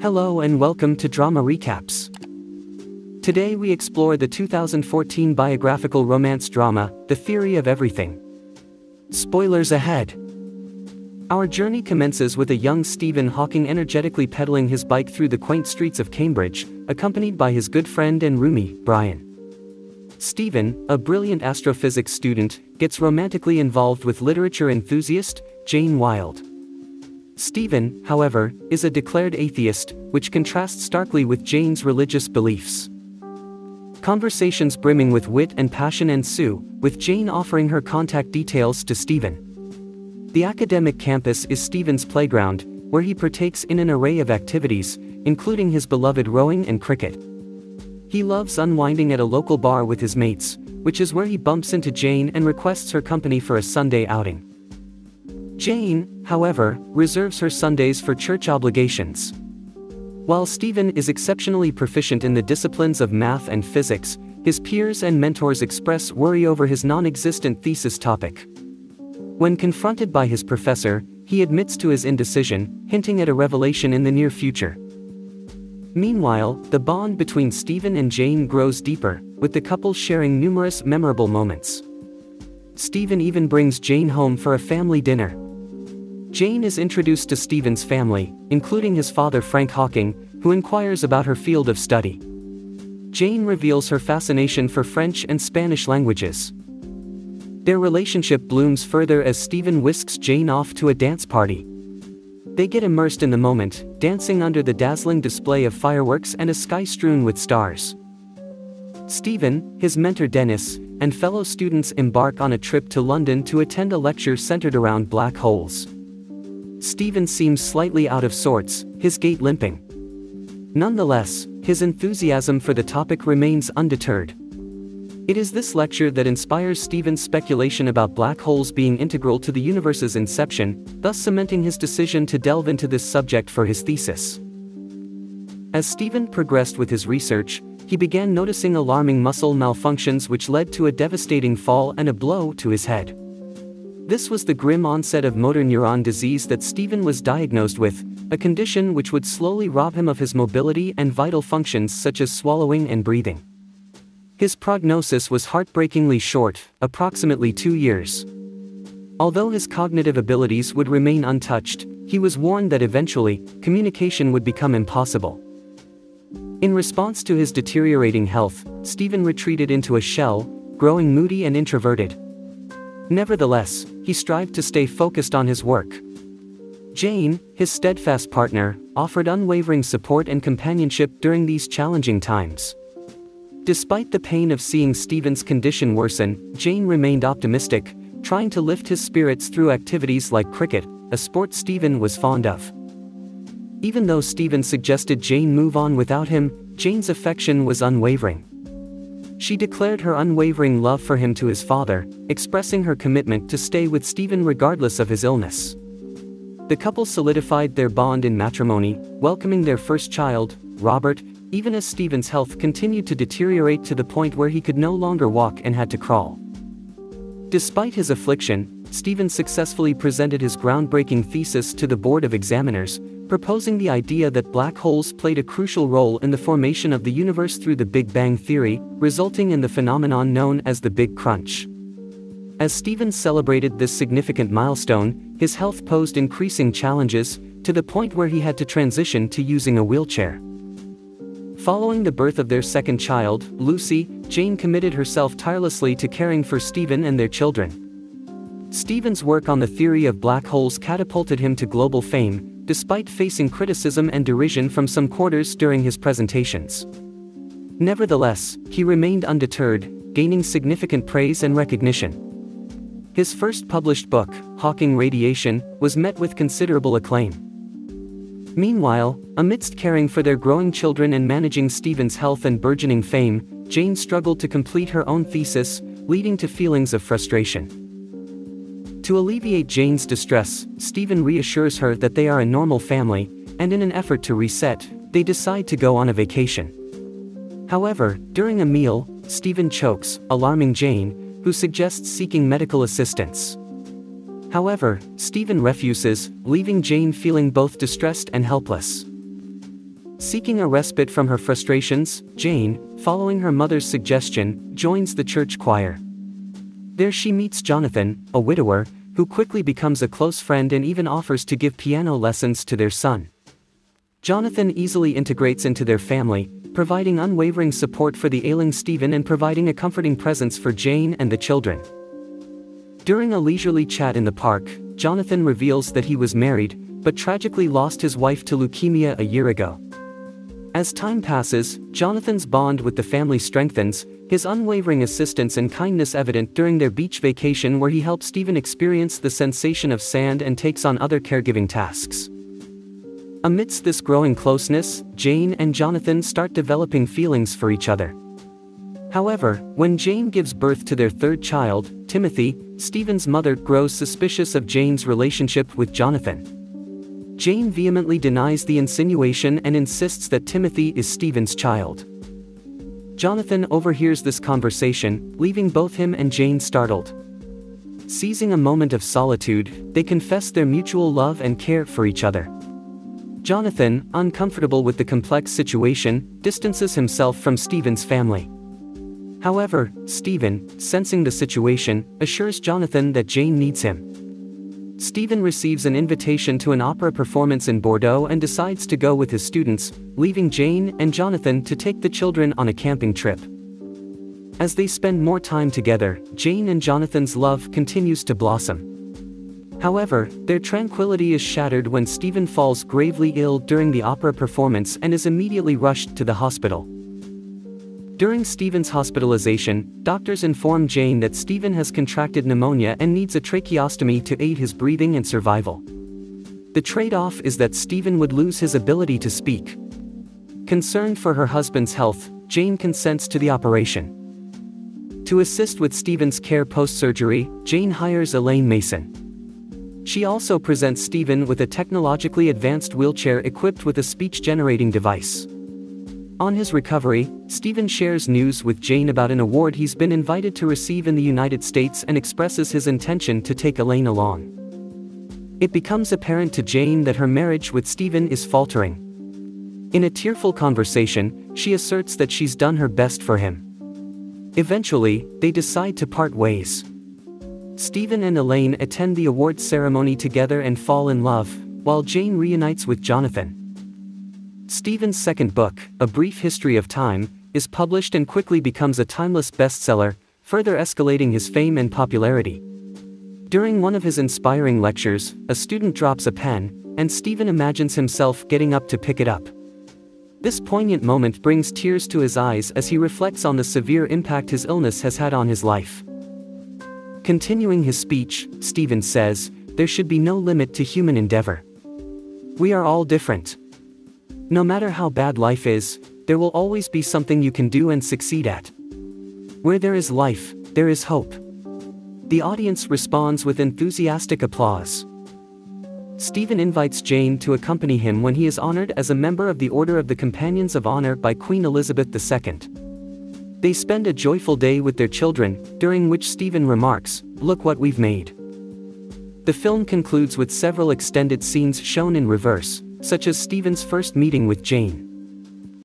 Hello and welcome to Drama Recaps. Today we explore the 2014 biographical romance drama, The Theory of Everything. Spoilers ahead. Our journey commences with a young Stephen Hawking energetically pedaling his bike through the quaint streets of Cambridge, accompanied by his good friend and roomie, Brian. Stephen, a brilliant astrophysics student, gets romantically involved with literature enthusiast, Jane Wilde. Stephen, however, is a declared atheist, which contrasts starkly with Jane's religious beliefs. Conversations brimming with wit and passion ensue, with Jane offering her contact details to Stephen. The academic campus is Stephen's playground, where he partakes in an array of activities, including his beloved rowing and cricket. He loves unwinding at a local bar with his mates, which is where he bumps into Jane and requests her company for a Sunday outing. Jane, however, reserves her Sundays for church obligations. While Stephen is exceptionally proficient in the disciplines of math and physics, his peers and mentors express worry over his non-existent thesis topic. When confronted by his professor, he admits to his indecision, hinting at a revelation in the near future. Meanwhile, the bond between Stephen and Jane grows deeper, with the couple sharing numerous memorable moments. Stephen even brings Jane home for a family dinner. Jane is introduced to Stephen's family, including his father Frank Hawking, who inquires about her field of study. Jane reveals her fascination for French and Spanish languages. Their relationship blooms further as Stephen whisks Jane off to a dance party. They get immersed in the moment, dancing under the dazzling display of fireworks and a sky strewn with stars. Stephen, his mentor Dennis, and fellow students embark on a trip to London to attend a lecture centered around black holes. Stephen seems slightly out of sorts, his gait limping. Nonetheless, his enthusiasm for the topic remains undeterred. It is this lecture that inspires Stephen's speculation about black holes being integral to the universe's inception, thus cementing his decision to delve into this subject for his thesis. As Stephen progressed with his research, he began noticing alarming muscle malfunctions which led to a devastating fall and a blow to his head. This was the grim onset of motor neuron disease that Stephen was diagnosed with, a condition which would slowly rob him of his mobility and vital functions such as swallowing and breathing. His prognosis was heartbreakingly short, approximately two years. Although his cognitive abilities would remain untouched, he was warned that eventually, communication would become impossible. In response to his deteriorating health, Stephen retreated into a shell, growing moody and introverted. Nevertheless, he strived to stay focused on his work. Jane, his steadfast partner, offered unwavering support and companionship during these challenging times. Despite the pain of seeing Stephen's condition worsen, Jane remained optimistic, trying to lift his spirits through activities like cricket, a sport Stephen was fond of. Even though Stephen suggested Jane move on without him, Jane's affection was unwavering. She declared her unwavering love for him to his father, expressing her commitment to stay with Stephen regardless of his illness. The couple solidified their bond in matrimony, welcoming their first child, Robert, even as Stephen's health continued to deteriorate to the point where he could no longer walk and had to crawl. Despite his affliction, Stephen successfully presented his groundbreaking thesis to the Board of Examiners, proposing the idea that black holes played a crucial role in the formation of the universe through the Big Bang Theory, resulting in the phenomenon known as the Big Crunch. As Stevens celebrated this significant milestone, his health posed increasing challenges, to the point where he had to transition to using a wheelchair. Following the birth of their second child, Lucy, Jane committed herself tirelessly to caring for Stephen and their children. Stephen's work on the theory of black holes catapulted him to global fame, despite facing criticism and derision from some quarters during his presentations. Nevertheless, he remained undeterred, gaining significant praise and recognition. His first published book, Hawking Radiation, was met with considerable acclaim. Meanwhile, amidst caring for their growing children and managing Stephen's health and burgeoning fame, Jane struggled to complete her own thesis, leading to feelings of frustration. To alleviate Jane's distress, Stephen reassures her that they are a normal family, and in an effort to reset, they decide to go on a vacation. However, during a meal, Stephen chokes, alarming Jane, who suggests seeking medical assistance. However, Stephen refuses, leaving Jane feeling both distressed and helpless. Seeking a respite from her frustrations, Jane, following her mother's suggestion, joins the church choir. There she meets Jonathan, a widower, who quickly becomes a close friend and even offers to give piano lessons to their son. Jonathan easily integrates into their family, providing unwavering support for the ailing Stephen and providing a comforting presence for Jane and the children. During a leisurely chat in the park, Jonathan reveals that he was married, but tragically lost his wife to leukemia a year ago. As time passes, Jonathan's bond with the family strengthens, his unwavering assistance and kindness evident during their beach vacation where he helps Stephen experience the sensation of sand and takes on other caregiving tasks. Amidst this growing closeness, Jane and Jonathan start developing feelings for each other. However, when Jane gives birth to their third child, Timothy, Stephen's mother grows suspicious of Jane's relationship with Jonathan. Jane vehemently denies the insinuation and insists that Timothy is Stephen's child. Jonathan overhears this conversation, leaving both him and Jane startled. Seizing a moment of solitude, they confess their mutual love and care for each other. Jonathan, uncomfortable with the complex situation, distances himself from Stephen's family. However, Stephen, sensing the situation, assures Jonathan that Jane needs him. Stephen receives an invitation to an opera performance in Bordeaux and decides to go with his students, leaving Jane and Jonathan to take the children on a camping trip. As they spend more time together, Jane and Jonathan's love continues to blossom. However, their tranquility is shattered when Stephen falls gravely ill during the opera performance and is immediately rushed to the hospital. During Stephen's hospitalization, doctors inform Jane that Stephen has contracted pneumonia and needs a tracheostomy to aid his breathing and survival. The trade-off is that Stephen would lose his ability to speak. Concerned for her husband's health, Jane consents to the operation. To assist with Stephen's care post-surgery, Jane hires Elaine Mason. She also presents Stephen with a technologically advanced wheelchair equipped with a speech-generating device. On his recovery, Stephen shares news with Jane about an award he's been invited to receive in the United States and expresses his intention to take Elaine along. It becomes apparent to Jane that her marriage with Stephen is faltering. In a tearful conversation, she asserts that she's done her best for him. Eventually, they decide to part ways. Stephen and Elaine attend the awards ceremony together and fall in love, while Jane reunites with Jonathan. Stephen's second book, A Brief History of Time, is published and quickly becomes a timeless bestseller, further escalating his fame and popularity. During one of his inspiring lectures, a student drops a pen, and Stephen imagines himself getting up to pick it up. This poignant moment brings tears to his eyes as he reflects on the severe impact his illness has had on his life. Continuing his speech, Stephen says, There should be no limit to human endeavor. We are all different. No matter how bad life is, there will always be something you can do and succeed at. Where there is life, there is hope. The audience responds with enthusiastic applause. Stephen invites Jane to accompany him when he is honored as a member of the Order of the Companions of Honor by Queen Elizabeth II. They spend a joyful day with their children, during which Stephen remarks, Look what we've made. The film concludes with several extended scenes shown in reverse, such as Stephen's first meeting with Jane.